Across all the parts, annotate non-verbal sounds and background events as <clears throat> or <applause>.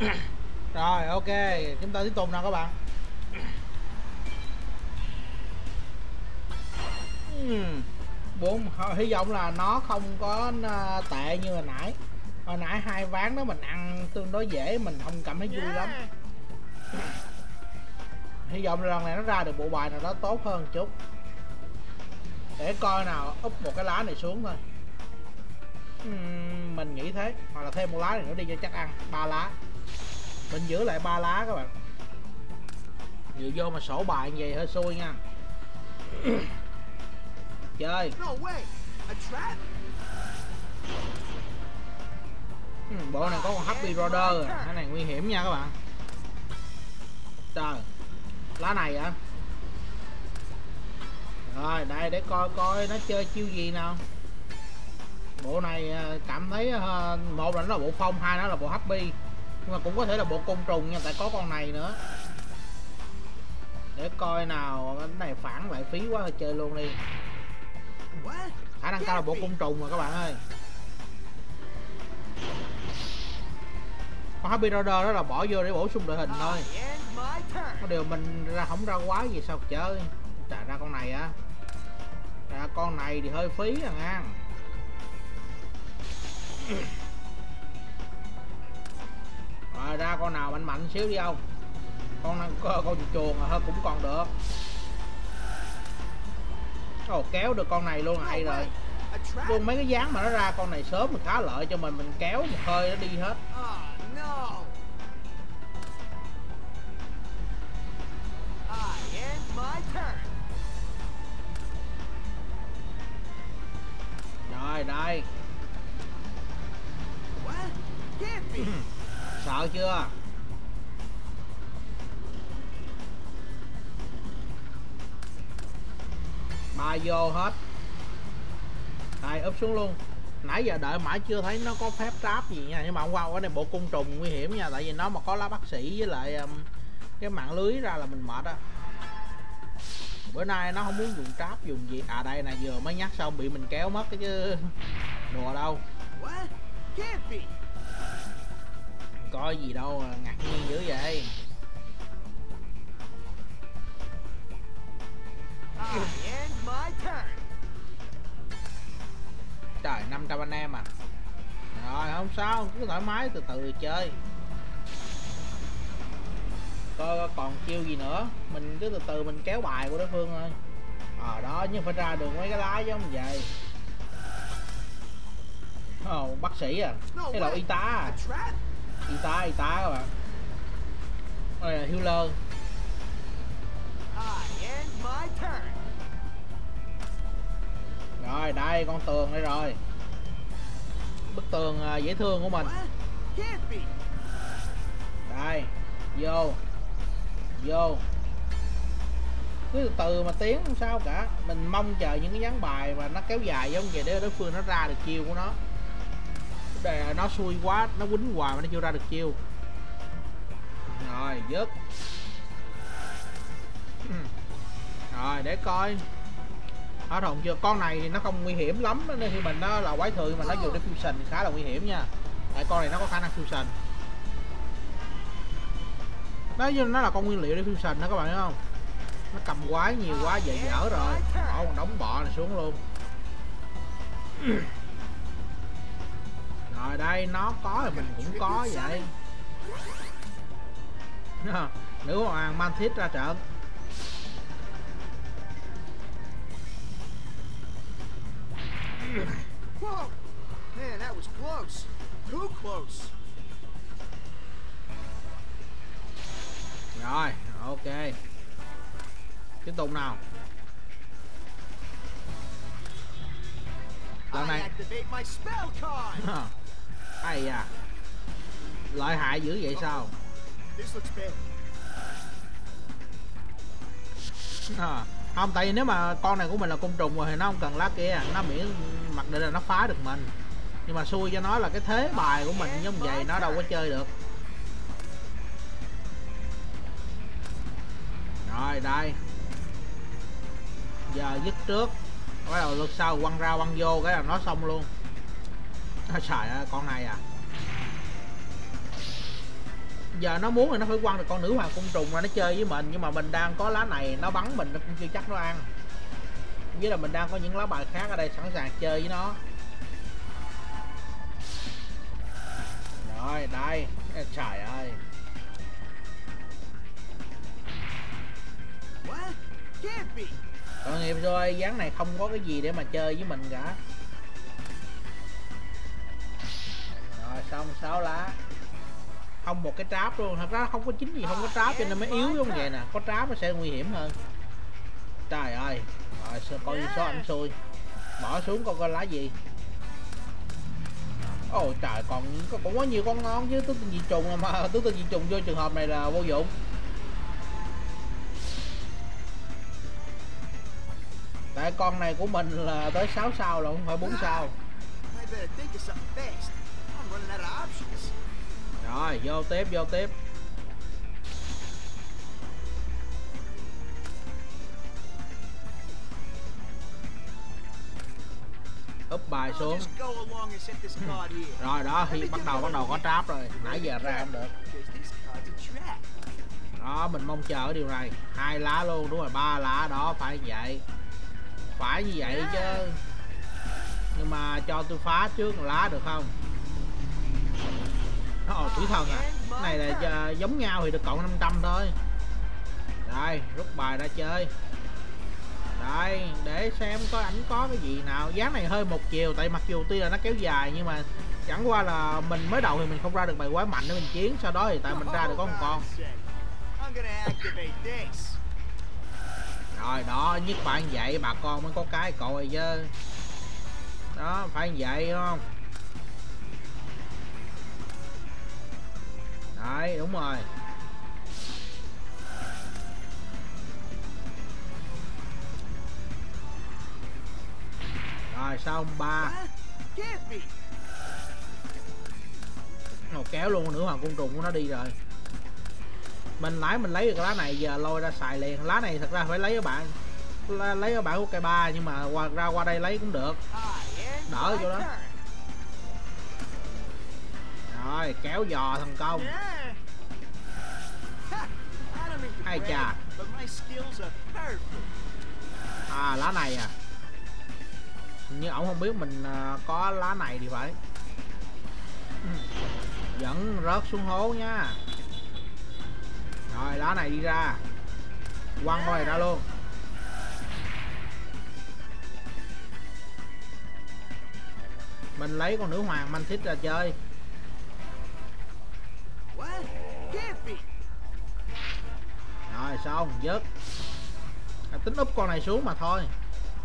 <coughs> rồi ok. Chúng ta tiếp tục nào các bạn. Ừm, bốn hy vọng là nó không có ờ, tệ như hồi nãy. Hồi nãy hai ván đó mình ăn tương đối dễ mình không cảm thấy vui lắm. Hy vọng là lần này nó ra được bộ bài nào đó tốt hơn chút. Để coi nào úp một cái lá này xuống thôi. Ừm, mình nghĩ thế. Hoặc là thêm một lá này nữa đi cho chắc ăn. Ba lá mình giữ lại ba lá các bạn. Dự vô mà sổ bài như vậy hơi xui nha. <clears throat> Chơi. Bộ này có con Happy Roder à. cái này nguy hiểm nha các bạn. Trời. Lá này hả? Rồi đây để coi coi nó chơi chiêu gì nào. Bộ này à, cảm thấy à, một là nó là bộ phong hai nó là bộ happy nhưng mà cũng có thể là bộ côn trùng nha, tại có con này nữa. Để coi nào, cái này phản lại phí quá thôi chơi luôn đi. Khả năng cao là bộ côn trùng mà các bạn ơi. Con happy rider đó là bỏ vô để bổ sung đội hình thôi. Có điều mình ra không ra quá gì sao chơi. Trả ra con này á. Ra con này thì hơi phí à ngang ra con nào mạnh mạnh xíu đi ông, con con, con, con chuồn à, cũng còn được. Ồ, kéo được con này luôn hay rồi. Luôn mấy cái dáng mà nó ra con này sớm mình khá lợi cho mình mình kéo một hơi nó đi hết. Oh, sợ chưa? Ba vô hết. Đây úp xuống luôn. Nãy giờ đợi mãi chưa thấy nó có phép tráp gì nha. Nhưng mà hôm qua cái này bộ côn trùng nguy hiểm nha. Tại vì nó mà có lá bác sĩ với lại um, cái mạng lưới ra là mình mệt á. Bữa nay nó không muốn dùng tráp, dùng gì. À đây nè, vừa mới nhắc xong bị mình kéo mất cái chứ <laughs> đùa đâu. What? Can't be có gì đâu à, ngạc nhiên dữ vậy. Turn. Trời 500 anh em à. Rồi không sao cứ thoải mái từ từ chơi. Coi còn chiêu gì nữa? Mình cứ từ từ mình kéo bài của đối phương thôi. Ờ đó nhưng phải ra được mấy cái lá giống vậy. Ồ bác sĩ à? Cái đầu y tá à? Y tá y tá các bạn. Đây là healer. Rồi đây con tường đây rồi. Bức tường à, dễ thương của mình. Đây vô. Vô. Cứ từ từ mà tiến không sao cả. Mình mong chờ những cái dáng bài mà nó kéo dài giống vậy để đối phương nó ra được chiêu của nó đề nó xui quá, nó quýnh hoài mà nó chưa ra được chiêu. Rồi, dứt. <clears throat> Rồi, để coi. Hết hồn chưa? Con này thì nó không nguy hiểm lắm nên khi mình nó là quái thường mà nó dùng để fusion khá là nguy hiểm nha. Tại con này nó có khả năng fusion. Đó như nó là con nguyên liệu để fusion đó các bạn thấy không? Nó cầm quái nhiều quá, dễ dở rồi. Bỏ đóng bọ này xuống luôn. <clears throat> rồi đây nó có thì mình cũng có vậy nữ hoàng mantis ra trận Whoa! Man, that was close. Too close. rồi ok tiếp tục nào lần này ai à lợi hại dữ vậy sao? À, không tại vì nếu mà con này của mình là côn trùng rồi thì nó không cần lá kia nó miễn mặc định là nó phá được mình. Nhưng mà xui cho nó là cái thế bài của mình giống vậy nó đâu có chơi được. Rồi đây. Giờ dứt trước. Bắt đầu lượt sau quăng ra quăng vô cái là nó xong luôn nó xài con này à. Giờ nó muốn thì nó phải quăng được con nữ hoàng cung trùng ra nó chơi với mình nhưng mà mình đang có lá này nó bắn mình nó cũng chưa chắc nó ăn. Với là mình đang có những lá bài khác ở đây sẵn sàng chơi với nó. Rồi đây. Trời ơi. Tội nghiệp rồi dáng này không có cái gì để mà chơi với mình cả xong sáu lá. Không một cái tráp luôn. Thật ra không có chính gì, không có tráp cho nên mới yếu giống vậy nè. Có tráp nó sẽ nguy hiểm hơn. Trời ơi. Rồi sẽ coi như số ảnh xui. Bỏ xuống coi coi lá gì. Ôi trời, còn có cũng có nhiều con ngon chứ. Tứ tinh dị trùng mà. Tứ tinh dị trùng vô trường hợp này là vô dụng. Tại con này của mình là tới 6 sao là không phải 4 sao rồi vô tiếp vô tiếp. Úp bài xuống. <laughs> rồi đó thì bắt đầu bắt đầu có tráp rồi. Nãy giờ ra không được. Trap. đó mình mong chờ cái điều này. Hai lá luôn đúng rồi ba lá đó phải như vậy. Phải như vậy chứ. Nhưng mà cho tôi phá trước lá được không Ờ, ồ thủy thần à cái này là ờ, giống nhau thì được cộng 500 thôi. Đây, rút bài ra chơi. Đây, để xem có ảnh có cái gì nào. Giá này hơi một chiều, tại mặc dù tuy là nó kéo dài, nhưng mà chẳng qua là mình mới đầu thì mình không ra được bài quái mạnh để mình chiến. Sau đó thì tại mình ra được có một con. Rồi, đó, nhất bạn vậy, bà con mới có cái coi chứ. Đó, phải vậy, đúng không? Đấy đúng rồi. Rồi xong ba? Một kéo luôn nữ hoàng cung trùng của nó đi rồi. Mình lái mình lấy được lá này giờ lôi ra xài liền. Lá này thật ra phải lấy ở bạn lấy ở bạn của cây ba nhưng mà qua ra qua đây lấy cũng được. Am Đỡ chỗ đó. rồi kéo giò thành công Ai chà. à lá này à. Hình như ổng không biết mình à, có lá này thì phải. Dẫn vẫn rớt xuống hố nha. Rồi, lá này đi ra. Quăng con này ra luôn. Mình lấy con nữ hoàng manh thích ra chơi. Xong dứt? À, tính úp con này xuống mà thôi.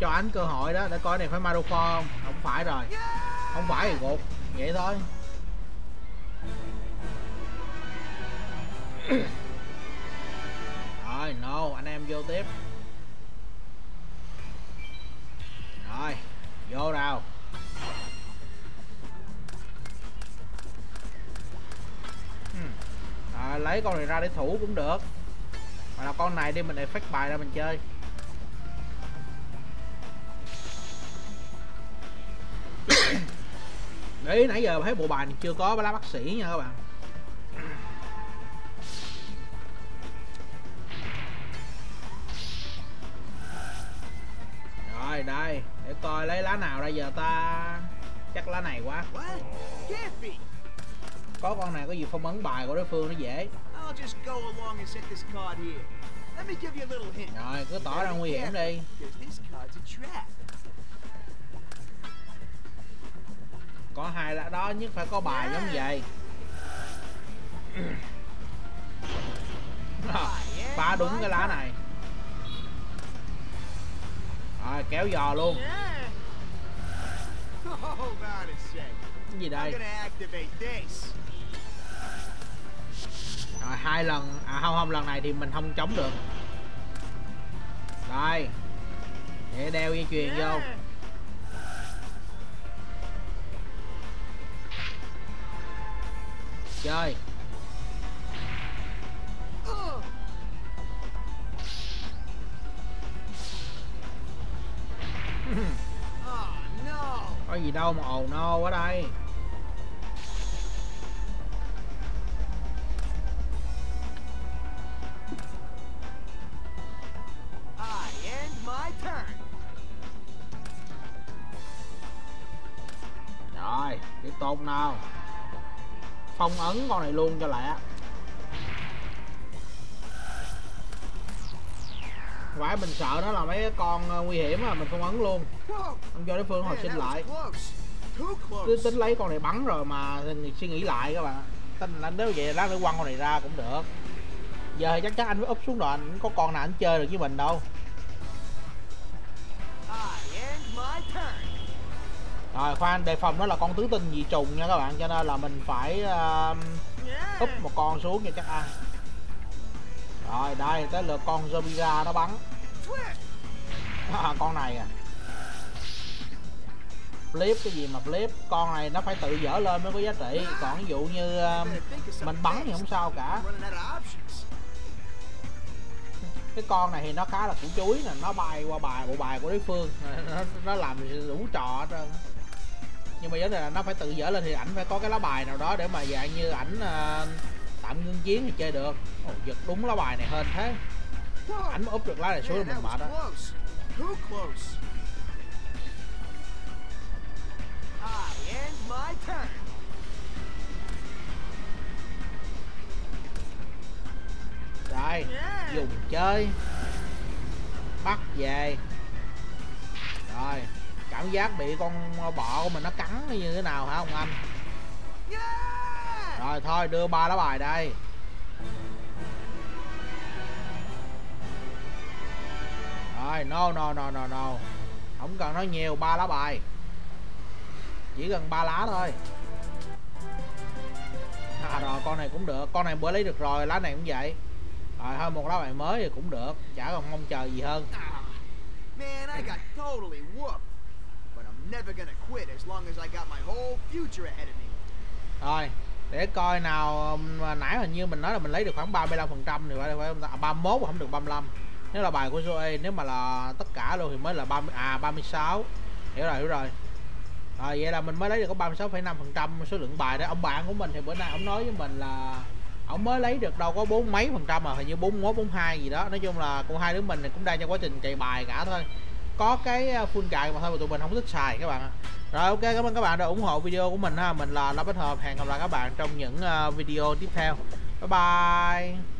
Cho anh cơ hội đó để coi này phải Marufo không? Không phải rồi. Không phải thì gục. Vậy thôi. <clears throat> Rồi no anh em vô tiếp. Rồi vô nào. Hmm. À, lấy con này ra để thủ cũng được con này đi, mình lại phát bài ra mình chơi. <coughs> Để ý nãy giờ thấy bộ bài này chưa có lá bác sĩ nha các bạn. Rồi, đây, để coi lấy lá nào đây giờ ta. Chắc lá này quá. Có con này có gì phong ấn bài của đối phương nó dễ. I'll just go along and set this card here. Let me give you a little hint. rồi cứ tỏ ra nguy hiểm đi. có hai lá đó nhất phải có bài giống vậy. Ba đúng cái lá này. Rồi kéo giò luôn. Sec. <laughs> cái gì đây. Rồi hai lần à không không lần này thì mình không chống được. Đây. Để đeo dây chuyền vô. Chơi. Oh no. có gì đâu mà ồn nô ở đây một nào? Phong ấn con này luôn cho lẹ. Phải mình sợ đó là mấy con ờ, nguy hiểm mà mình phong ấn luôn. Không cho đối phương hồi sinh lại. Cứ tính lấy con này bắn rồi mà suy nghĩ lại các bạn tin là nếu vậy lát nữa quăng con này ra cũng được. Giờ chắc chắn anh mới úp xuống rồi anh có con nào anh chơi được với mình đâu rồi khoan đề phòng nó là con tứ tinh dị trùng nha các bạn cho nên là mình phải uh, Yeah. úp một con xuống cho chắc ăn rồi đây tới lượt con Zobira nó bắn. À, <laughs> con này à. Flip cái gì mà flip con này nó phải tự dở lên mới có giá trị. Còn ví dụ như um, mình bắn thì không sao cả. Cái con này thì nó khá là củ chuối nè nó bay qua bài bộ bài của đối phương. <laughs> Nó, nó làm đủ trò hết trơn nhưng mà vấn đề là nó phải tự dở lên thì ảnh phải có cái lá bài nào đó để mà dạng như ảnh ờ, tạm ngưng chiến thì chơi được. Ồ, giật đúng lá bài này hên thế. Ảnh mà úp được lá này xuống là mình mệt turn. rồi dùng chơi. Bắt về. Rồi cảm giác bị con bọ của mình nó cắn như thế nào hả ông anh? Rồi thôi đưa ba lá bài đây. Rồi no no no no no. Không cần nói nhiều ba lá bài. Chỉ cần ba lá thôi. À rồi con này cũng được. Con này bữa lấy được rồi lá này cũng vậy. Rồi thôi một lá bài mới thì cũng được. Chả còn mong chờ gì hơn. Ah, man, I got totally whooped. Never gonna quit as long as I got my whole future ahead of me. rồi để coi nào um, mà nãy hình như mình nói là mình lấy được khoảng 35 phần trăm thì phải phải không 31 không được 35 nếu là bài của Zoe nếu mà là tất cả luôn thì mới là 30 à 36 hiểu rồi hiểu rồi. Rồi vậy là mình mới lấy được có 36,5 phần trăm số lượng bài đó. Ông bạn của mình thì bữa nay ông nói với mình là ông mới lấy được đâu có bốn mấy phần trăm mà hình như 41 42 gì đó. Nói chung là con hai đứa mình cũng đang trong quá trình chạy bài cả thôi có cái ờ, full cài mà thôi mà tụi mình không thích xài các bạn ạ. rồi, ok, cảm ơn các bạn đã ủng hộ video của mình ha. Mình là Love Bách Hợp hẹn gặp lại các bạn trong những ờ, video tiếp theo. Bye bye.